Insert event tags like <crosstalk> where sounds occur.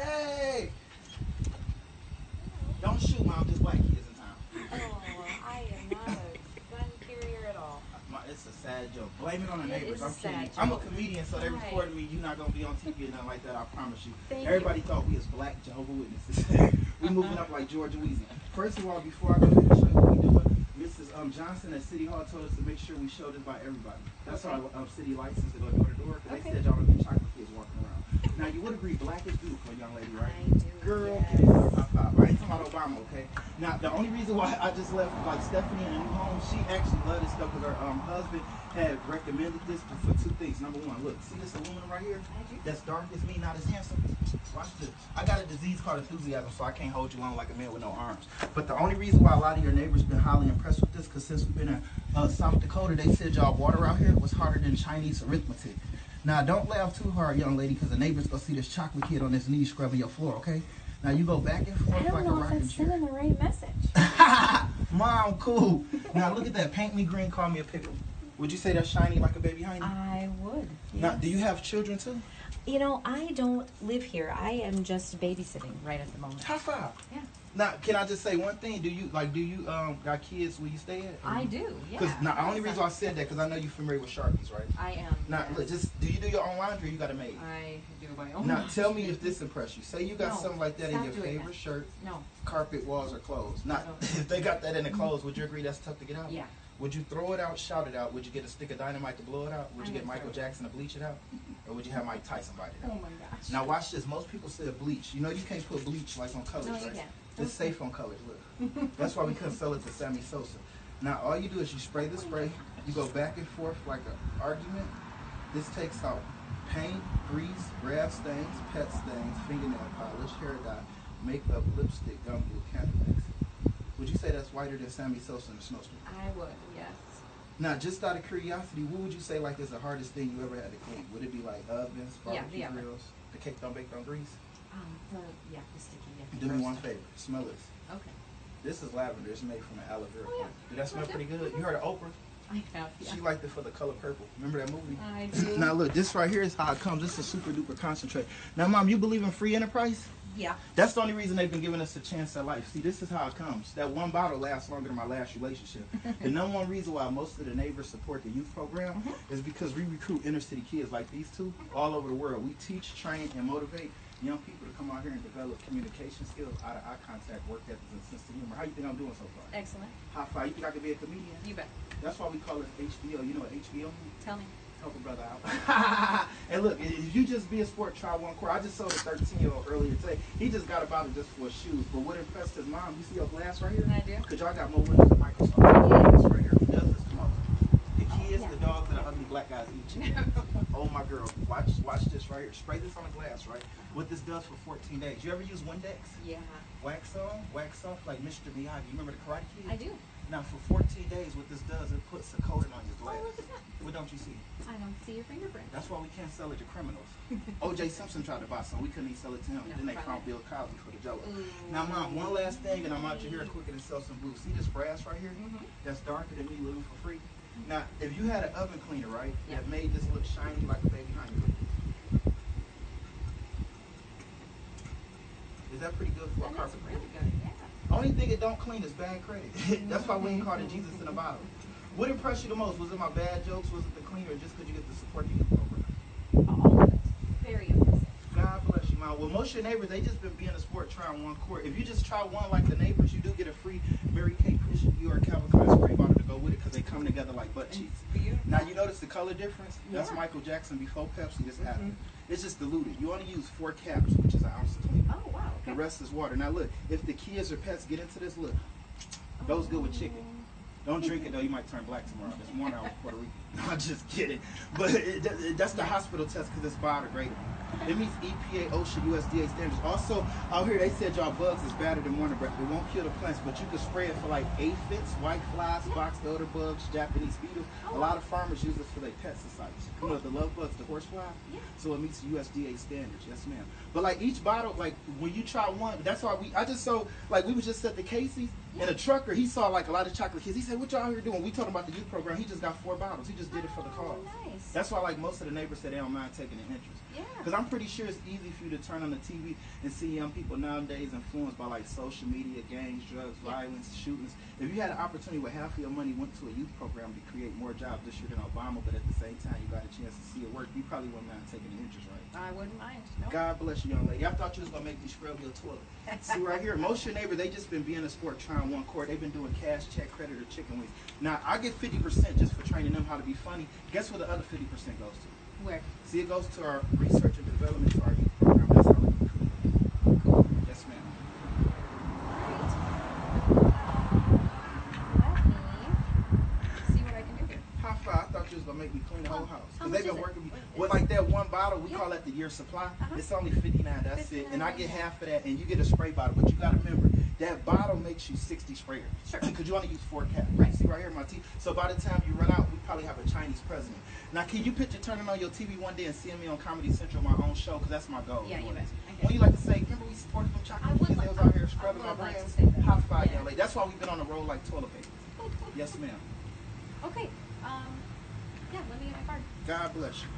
Hey! Don't shoot, mom. Just black kids in town. Oh, I am not a gun carrier at all. My, it's a sad joke. Blame it on the It neighbors. I'm kidding. sad I'm a comedian, so they Right. recorded me. You're not gonna be on TV or nothing like that. I promise you. Thank Everybody you. thought we was black Jehovah Witnesses. <laughs> we moving up like George Weezy. First of all, before I go ahead and show you what we doing, Mrs. Um, Johnson at City Hall told us to make sure we show this by everybody. That's Okay. our um, city license to go door to door. Because Okay. they said y'all don't get chocolate kids walking around. Now you would agree, black is beautiful, young lady, right? I do. Girl, yes. give me a high five. I ain't talking about Obama, okay? Now, the only reason why I just left, like, Stephanie and new home, she actually loved this stuff because her um, husband had recommended this for, two things. Number one, look, see this aluminum right here? That's dark as me, not as handsome. Watch this. I got a disease called enthusiasm, so I can't hold you long like a man with no arms. But the only reason why a lot of your neighbors been highly impressed with this, because since we've been in uh, South Dakota, they said y'all water out here was harder than Chinese arithmetic. Now, don't laugh too hard, young lady, because the neighbors gonna see this chocolate kid on his knees scrubbing your floor, okay? Now you go back and forth like a rocket. I don't know if rocking that's sending the right message. <laughs> Mom, cool. Now look at that. Paint me green, call me a pickle. Would you say that's shiny like a baby hiney? I would. Now, do you have children too? You know, I don't live here. I am just babysitting right at the moment. High five. Yeah. Now, can I just say one thing? Do you like? Do you um got kids where you stay at? I do. Yeah. Because now, the only reason I said that because I know you're familiar with Sharpies, right? I am. Now, yes. look, just do you do your own laundry? or You got a maid. I do my own. Now, tell me if this impressed you. Say you got No, something like that in your favorite that. shirt, No. carpet, walls, or clothes. Now, No. <laughs> if they got that in the clothes, would you agree that's tough to get out? Yeah. Would you throw it out, shout it out? Would you get a stick of dynamite to blow it out? Would you get Michael. Jackson to bleach it out? <laughs> Or would you have Mike Tyson bite it Oh my gosh. Now watch this. Most people say bleach. You know you can't put bleach like on colors, No, you right? It's safe on colors. Look, that's why we couldn't sell it to Sammy Sosa. Now all you do is you spray the spray. You go back and forth like an argument. This takes out paint, grease, grass stains, pet stains, fingernail polish, hair dye, makeup, lipstick, gum glue, candle mix. Would you say that's whiter than Sammy Sosa in the snowstorm? I would. Yes. Now, just out of curiosity, what would you say like is the hardest thing you ever had to clean? Would it be like ovens, Yeah, barbecue the oven. grills, the cake don't bake on grease? Um. The yeah. The sticky. Yeah. Do me one favor, smell this. Okay. This is lavender. It's made from an aloe vera Oh, yeah. Did that smell pretty good? You heard of Oprah? I have. Yeah. She liked it for the color purple. Remember that movie? I <clears throat> do. Now look, this right here is how it comes. This is super duper concentrate. Now, mom, you believe in free enterprise? Yeah. That's the only reason they've been giving us a chance at life. See, this is how it comes. That one bottle lasts longer than my last relationship. <laughs> the number one reason why most of the neighbors support the youth program Mm-hmm. is because we recruit inner city kids like these two all over the world. We teach, train, and motivate young people to come out here and develop communication skills, eye to eye contact, work ethics, and sense of humor. How you think I'm doing so far? Excellent. High five. You think I could be a comedian? You bet. That's why we call it HBO. You know what HBO means? Tell me. Help a brother out. <laughs> and look, if you just be a sport, try one core. I just sold a 13 year old earlier today. He just got about it just for shoes. But what impressed his mom, you see your glass right here? I do. Because y'all got more windows than Microsoft. Right here. Who does this? Come on. The kids, yeah. the dogs, and the ugly black guys eat chicken. <laughs> oh my girl, watch watch this right here. Spray this on the glass, right? What this does for 14 days. You ever use Windex? Yeah. Wax on, wax off, like Mr. Miyagi. You remember the Karate Kid? I do. Now for 14 days, what this does, it puts a coating on your glass. Oh, glass. look at that. What don't you see? I don't see your fingerprint. That's why we can't sell it to criminals. <laughs> O.J. Simpson tried to buy some. We couldn't even sell it to him. No, then they found Bill Cosby for the Jello. Ooh. Now, mom, one last thing, and I'm out here quicker than sell some blue. See this brass right here? Mhm. That's darker than me living for free. Now, if you had an oven cleaner, right, Yeah. that made this look shiny like a baby honey. Is that pretty good for a carpet cleaner? Yeah. Only thing it don't clean is bad credit. <laughs> That's why we ain't called it <laughs> Jesus in a bottle. What impressed you the most? Was it my bad jokes? Was it the cleaner? Or just because you get to support the youth program? All of it. Very impressive. God bless you, Mom. Well, most of your neighbors, they just been being a sport trying one court. If you just try one like the neighbors, you do get a free Mary Kay Christian Dior Calvin Klein spray bottle come together like butt cheeks. Now, you notice the color difference? That's Yeah. Michael Jackson before Pepsi. This happened. Mm-hmm. It's just diluted. You only use four caps, which is an ounce of clean. Oh wow. The rest is water. Now, look, if the kids or pets get into this, look, goes good with chicken. Don't drink it though; you might turn black tomorrow. This morning I was Puerto Rican. <laughs> I'm just kidding. But it, it- that's the hospital test because it's biodegradable. It meets EPA, OSHA, USDA standards. Also, out here they said y'all bugs is better than Warner Brothers. It won't kill the plants, but you can spray it for like aphids, white flies, box elder bugs, Japanese beetles. A lot of farmers use this for their pesticides. You know the love bugs, the horsefly. Yeah. So it meets USDA standards. Yes, ma'am. But like each bottle, like when you try one, that's why we. I just so like we was just at the Casey's. And a trucker, he saw like a lot of chocolate kids. He said, "What y'all here doing?" We told him about the youth program. He just got four bottles. He just did it for the Oh, nice. That's why like most of the neighbors said they don't mind taking an interest. Yeah. Because I'm pretty sure it's easy for you to turn on the TV and see young people nowadays influenced by like social media, gangs, drugs, Yeah. violence, shootings. If you had an opportunity where half of your money went to a youth program to create more jobs this year than Obama, but at the same time you got a chance to see it work, you probably wouldn't mind taking an interest, right? I wouldn't mind. Nope. God bless you, young lady. I thought you was gonna make me scrub your toilet. <laughs> See right here, most of your neighbors they just been being a sport trying one court. They've been doing cash, check, credit, or chicken wings. Now I get fifty percent just for training them how to be funny. Guess where the other fifty percent goes to? Where? See, it goes to our research and development to our youth program. That's how we recruit. Cool. Yes, ma'am. Let me see what I can do here. How far? I thought you was gonna make me clean the whole house. Cause they've been working me with like that one bottle. We Yeah. call that the year supply. Uh-huh. It's only fifty nine. That's it. And I get half of that, and you get a spray bottle. But you gotta remember that bottle makes you sixty sprayers. Sure. Cause you only use four caps. Right. See right here, my teeth. So by the time you run out, we probably have a Chinese president. Now, can you picture turning on your TV one day and seeing me on Comedy Central, my own show? Cause that's my goal. Yeah, you bet. Okay. When you like to say, remember we supported them chocolate kids? They like- was out here scrubbing my like brands. High five, Yeah. young lady. That's why we've been on the road like toilet paper. <laughs> Yes, ma'am. Okay. Um. Yeah. Let me get my card. God bless you.